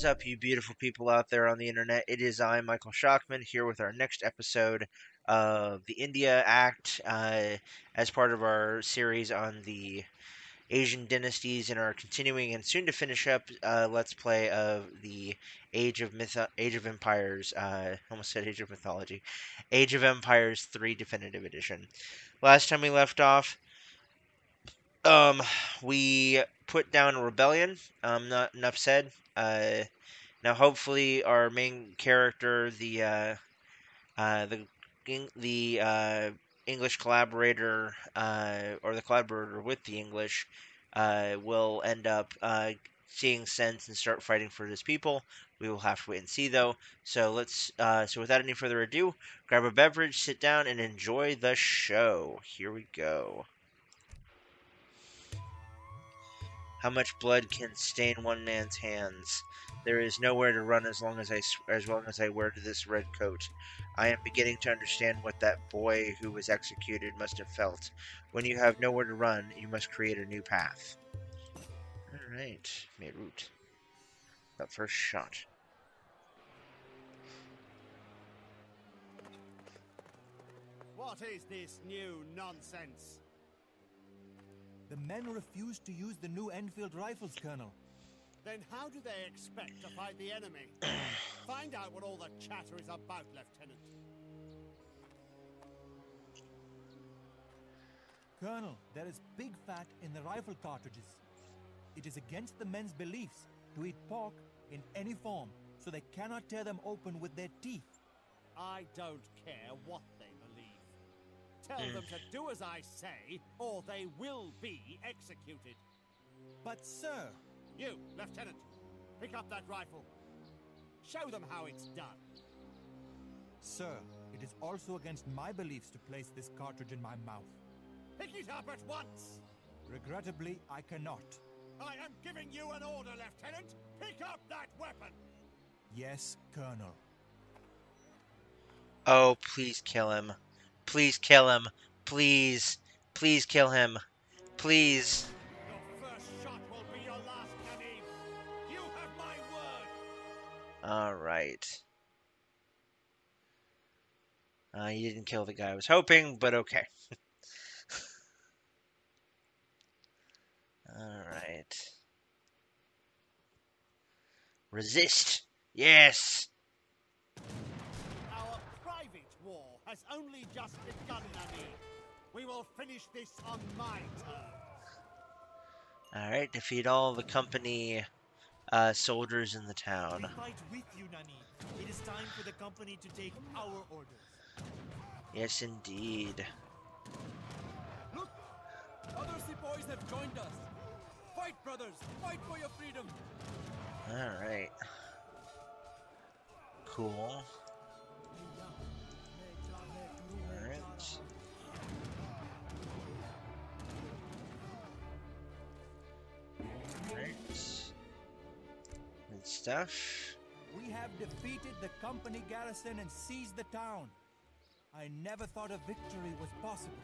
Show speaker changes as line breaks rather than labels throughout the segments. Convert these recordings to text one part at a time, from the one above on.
is up, you beautiful people out there on the internet? It is I, Michael Shockman, here with our next episode of the India Act uh, as part of our series on the Asian dynasties and our continuing and soon to finish up uh, Let's Play of the Age of Myth- Age of Empires. Uh, almost said Age of Mythology, Age of Empires Three Definitive Edition. Last time we left off, um, we put down a rebellion. Um, not enough said. Uh, now hopefully our main character, the uh, uh, the the uh, English collaborator uh, or the collaborator with the English uh, will end up uh, seeing sense and start fighting for his people. We will have to wait and see, though. So let's. Uh, so without any further ado, grab a beverage, sit down, and enjoy the show. Here we go. How much blood can stain one man's hands? There is nowhere to run as long as I as long as I wear this red coat. I am beginning to understand what that boy who was executed must have felt. When you have nowhere to run, you must create a new path. All right, Meerut. That first shot.
What is this new nonsense?
The men refused to use the new Enfield rifles, Colonel.
Then how do they expect to fight the enemy? Find out what all the chatter is about, Lieutenant.
Colonel, there is big fat in the rifle cartridges. It is against the men's beliefs to eat pork in any form, so they cannot tear them open with their teeth.
I don't care what. Tell them to do as I say, or they will be executed.
But, sir,
You, Lieutenant, pick up that rifle. Show them how it's done.
sir, it is also against my beliefs to place this cartridge in my mouth.
Pick it up at once!
Regrettably, I cannot.
I am giving you an order, Lieutenant! Pick up that weapon!
Yes, Colonel.
Oh, please kill him. Please kill him. Please. Please kill him. Please.
You!
Alright. Uh, he didn't kill the guy I was hoping, but okay. Alright. Resist! Yes!
Has only just begun, Nani. We will finish this on my terms.
Alright, defeat all the company uh, soldiers in the town.
We fight with you, Nani. It is time for the company to take our orders.
Yes, indeed.
Look! Other sepoys have joined us. Fight, brothers! Fight for your freedom!
Alright. Cool. Stuff.
We have defeated the company garrison and seized the town. I never thought a victory was possible.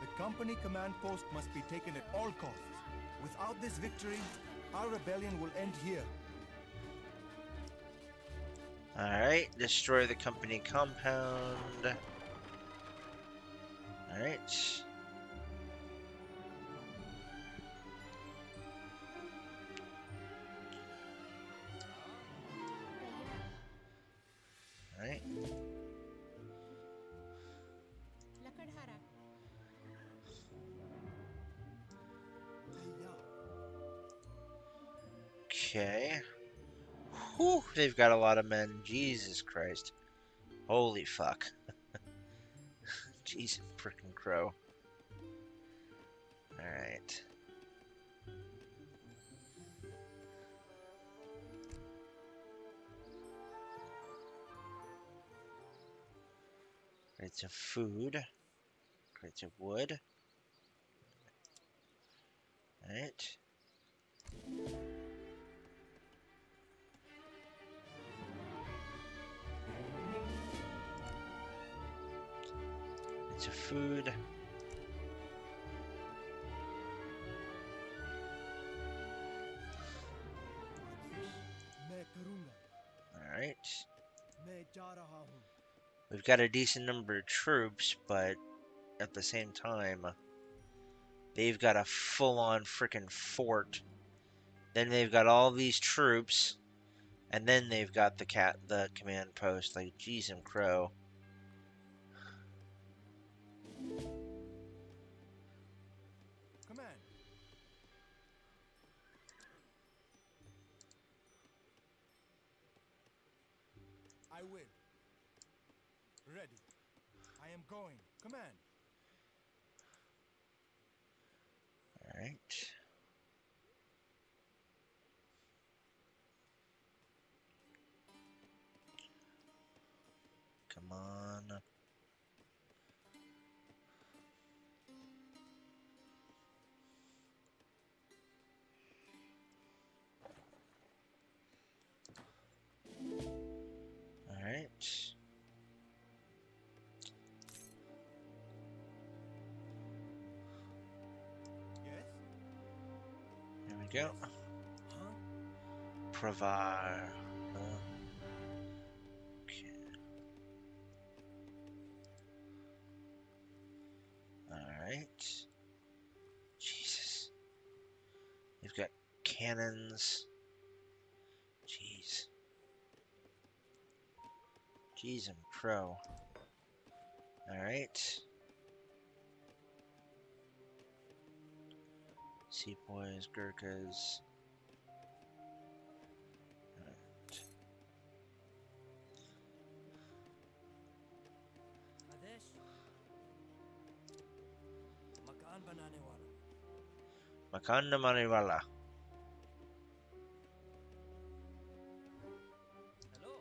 The company command post must be taken at all costs. Without this victory, our rebellion will end here.
Alright, destroy the company compound. Alright. Alright. Okay. Whew, they've got a lot of men. Jesus Christ. Holy fuck. Jesus frickin' crow. Alright. Crates of food. Crates of wood. Alright. To of food.
Alright.
We've got a decent number of troops, but at the same time, they've got a full-on freaking fort. Then they've got all these troops, and then they've got the cat, the command post. Like, jeez and crow. All right. Come on. All go. Provar. Okay. Alright. Jesus. You've got cannons. Jeez. Jeez and pro. Alright. sepoys, Gurkhas.
Right.
Makan Maniwala. Hello.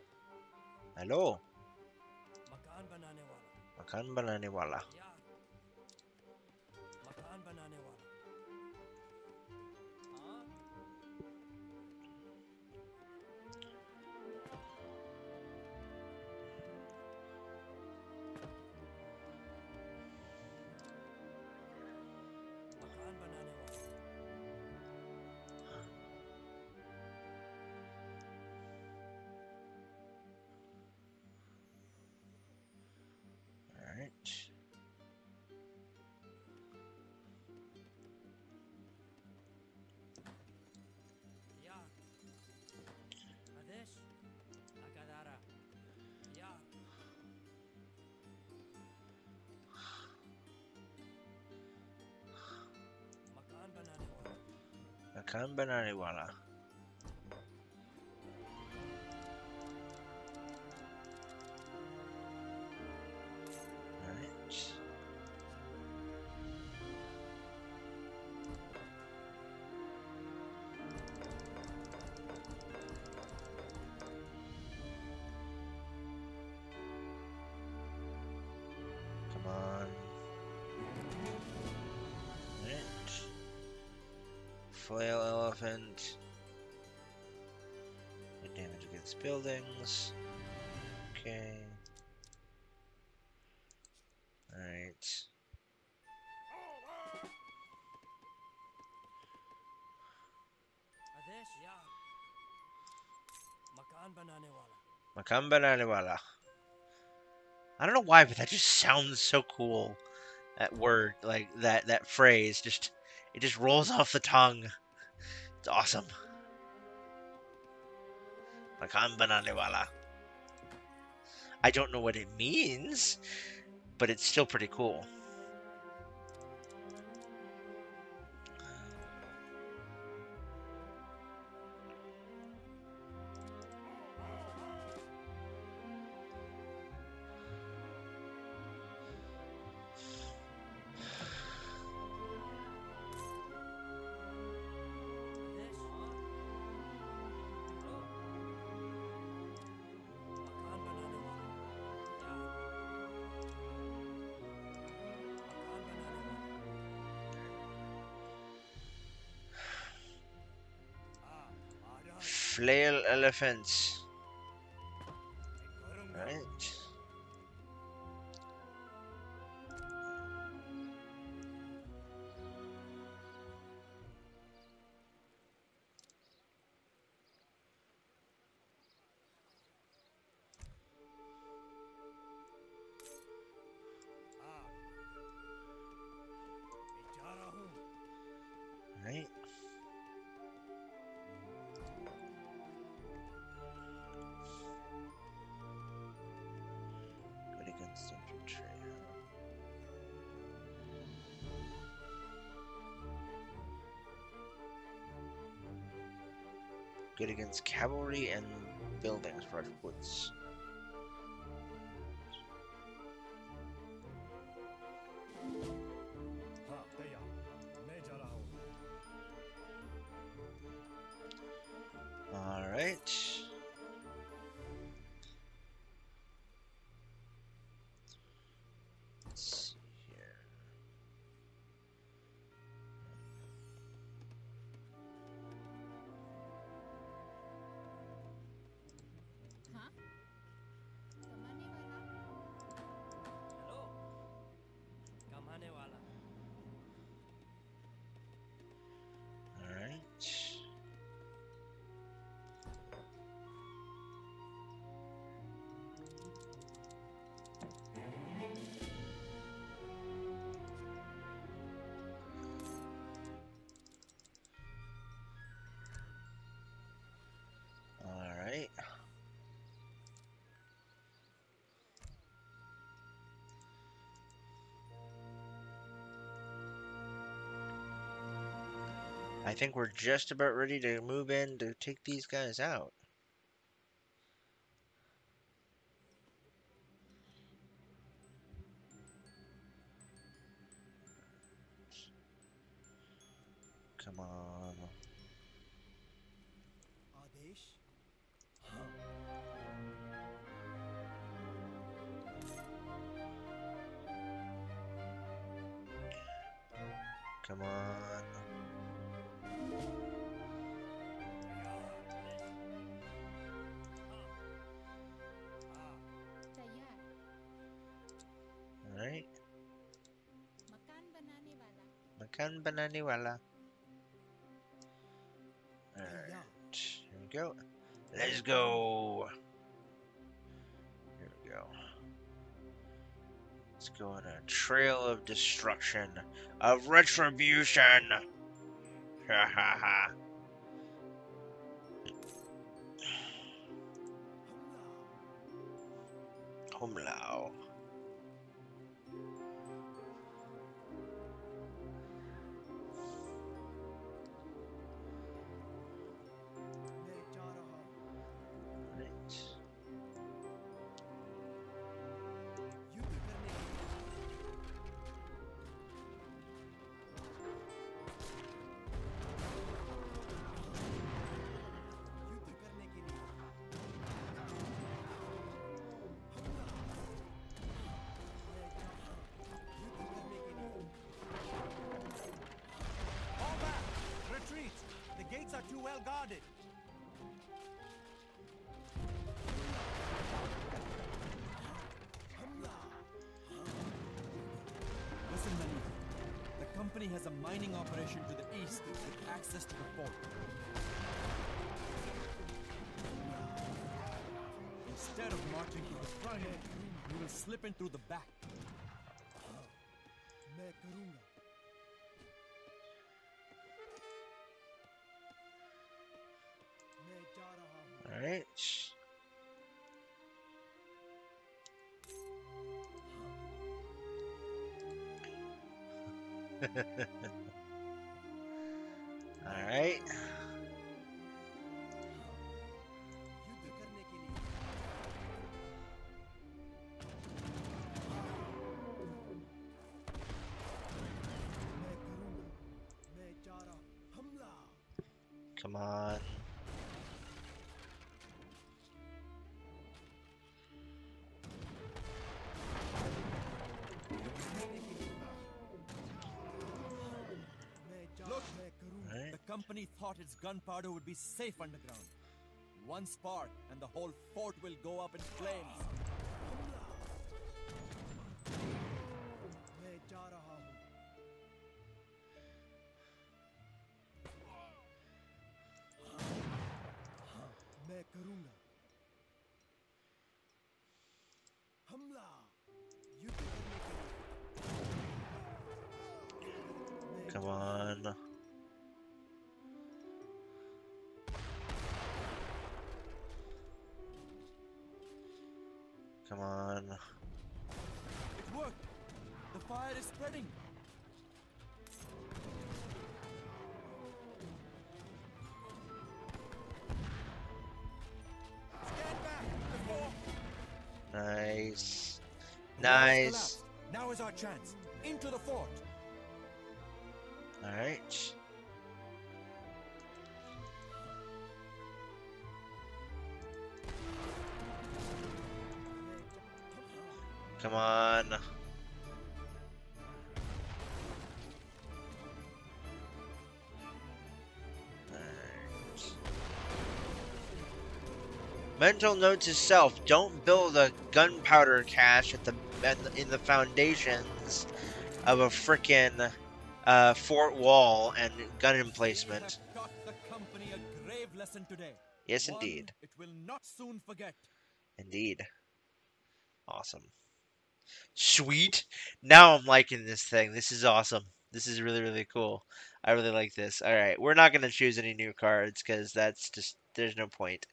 Hello.
Makan
Bananewala. Makan Yeah.
Makan Bananiwala. Alright. Come happened. Damage against buildings. Okay. Alright. Makan Bananiwala. I don't know why, but that just sounds so cool. That word, like that that phrase, just it just rolls off the tongue. It's awesome. Makamba Naniwala. I don't know what it means, but it's still pretty cool. Flail elephants. Good against cavalry and buildings, Woods. I think we're just about ready to move in to take these guys out. Come on. Come on. Makan banani wala. Alright. Here we go. Let's go. Here we go. Let's go on a trail of destruction, of retribution. Ha ha ha. Humlao.
gates are too well guarded.
हमला
Listen, Manu. The company has a mining operation to the east with access to the fort. Instead of marching through the front, we will slip in through the back.
मैं करूंगा
Alright. All
right. company thought its gunpowder would be safe underground. One spark and the whole fort will go up in flames.
मैं जा रहा हूँ मैं करूंगा हमला युद्ध करने के लिए मैं
Come on. Come on.
It worked. The fire is spreading.
Nice. Nice.
Now is our chance. Into the fort.
All right. Come on. Mental note to self: Don't build a gunpowder cache at the at the- in the foundations of a frickin' uh, fort wall and gun emplacement.
the company a grave lesson today.
Yes, indeed.
It will not soon forget.
Indeed. Awesome. Sweet. Now I'm liking this thing. This is awesome. This is really, really cool. I really like this. All right. We're not going to choose any new cards because that's just, there's no point.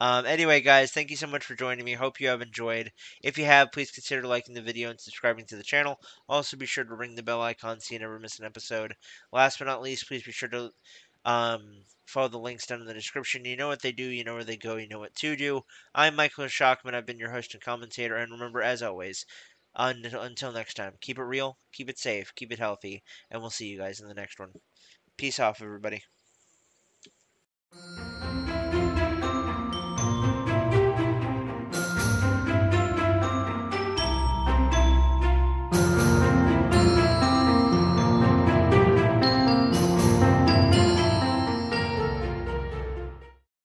Um, anyway, guys, thank you so much for joining me. Hope you have enjoyed. If you have, please consider liking the video and subscribing to the channel. Also, be sure to ring the bell icon so you never miss an episode. Last but not least, please be sure to um, follow the links down in the description. You know what they do, you know where they go, you know what to do. I'm Michael Shockman. I've been your host and commentator. And remember, as always, until, until next time, keep it real, keep it safe, keep it healthy, and we'll see you guys in the next one. Peace off, everybody.